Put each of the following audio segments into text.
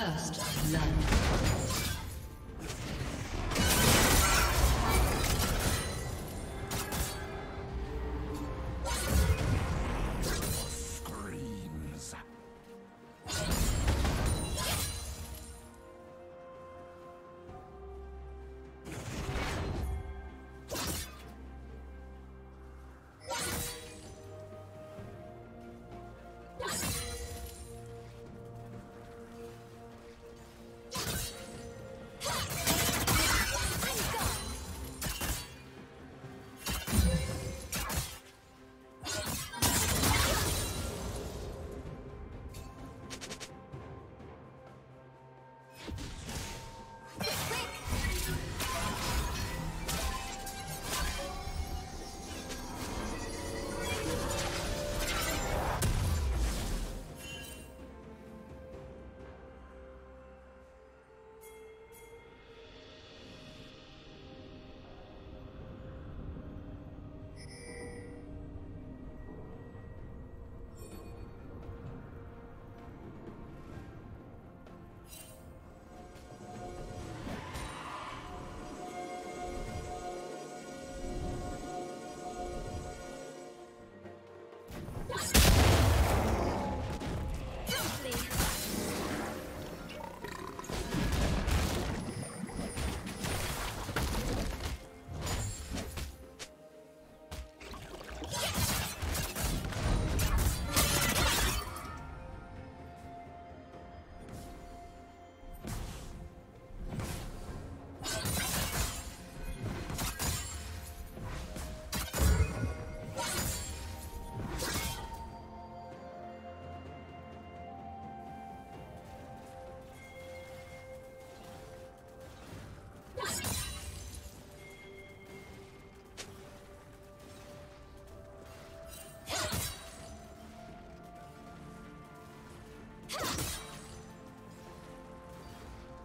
First blood.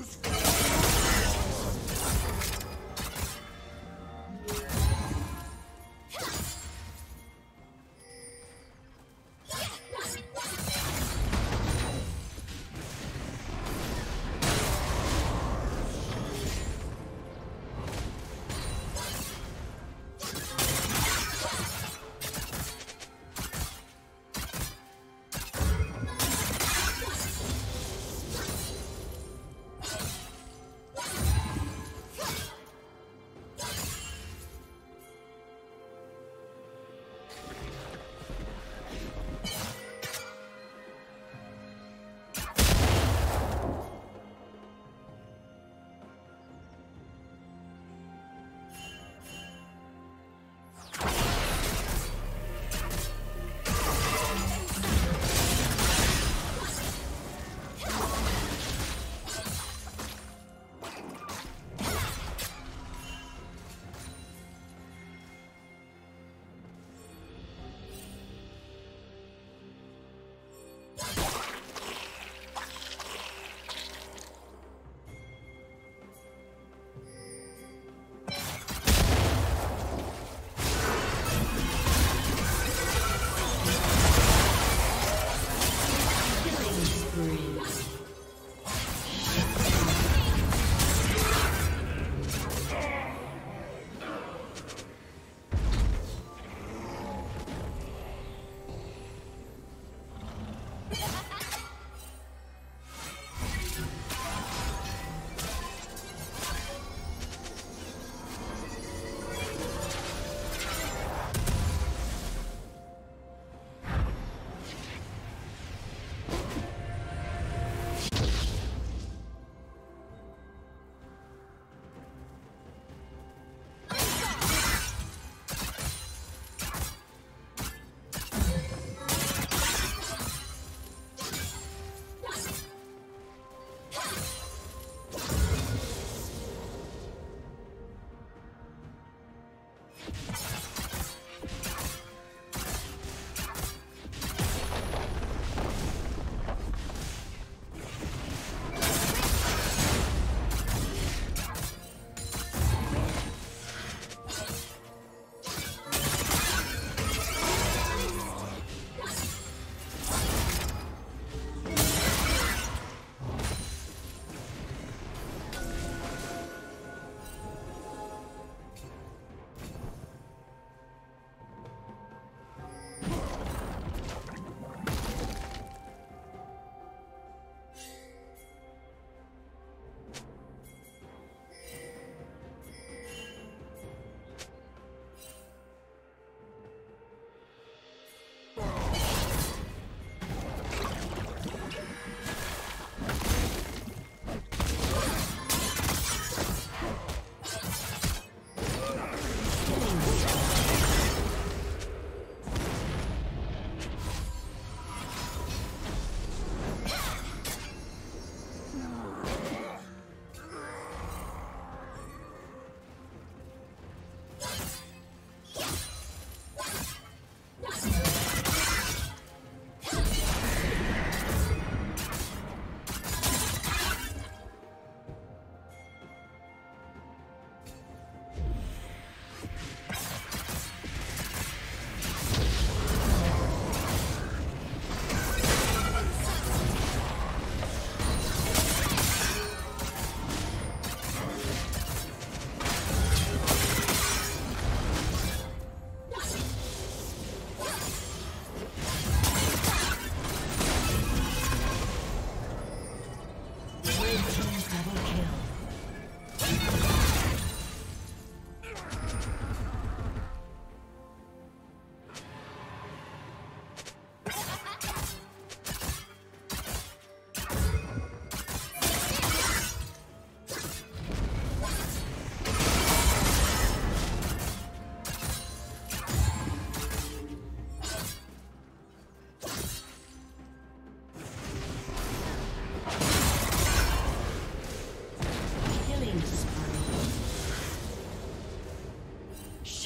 Those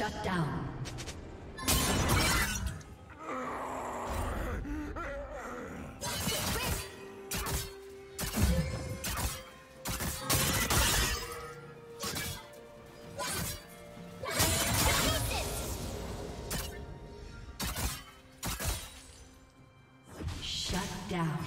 Shut down. Down.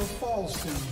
Fall soon.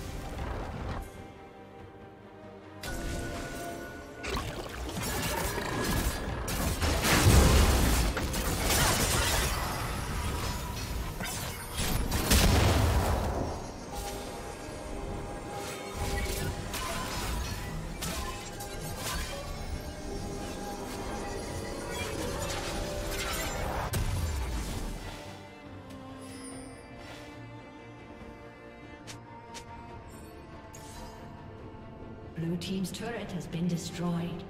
Destroyed.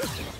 Has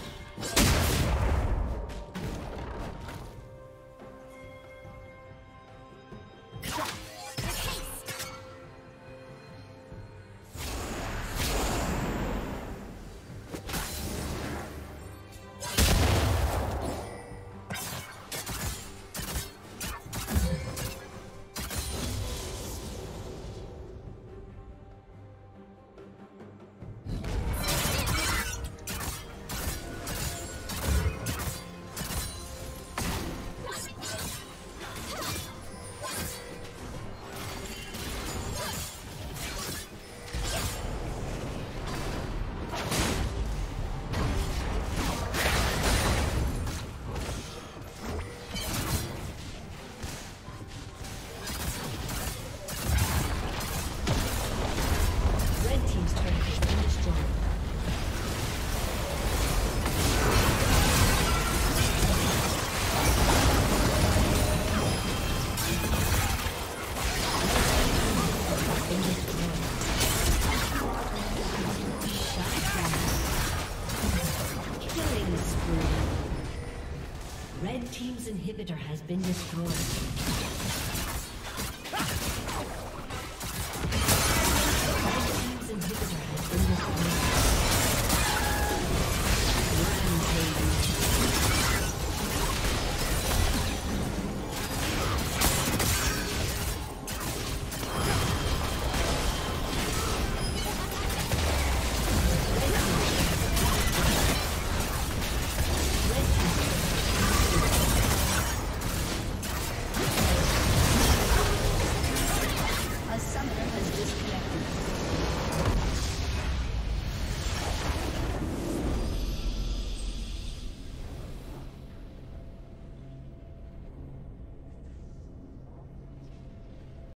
been destroyed.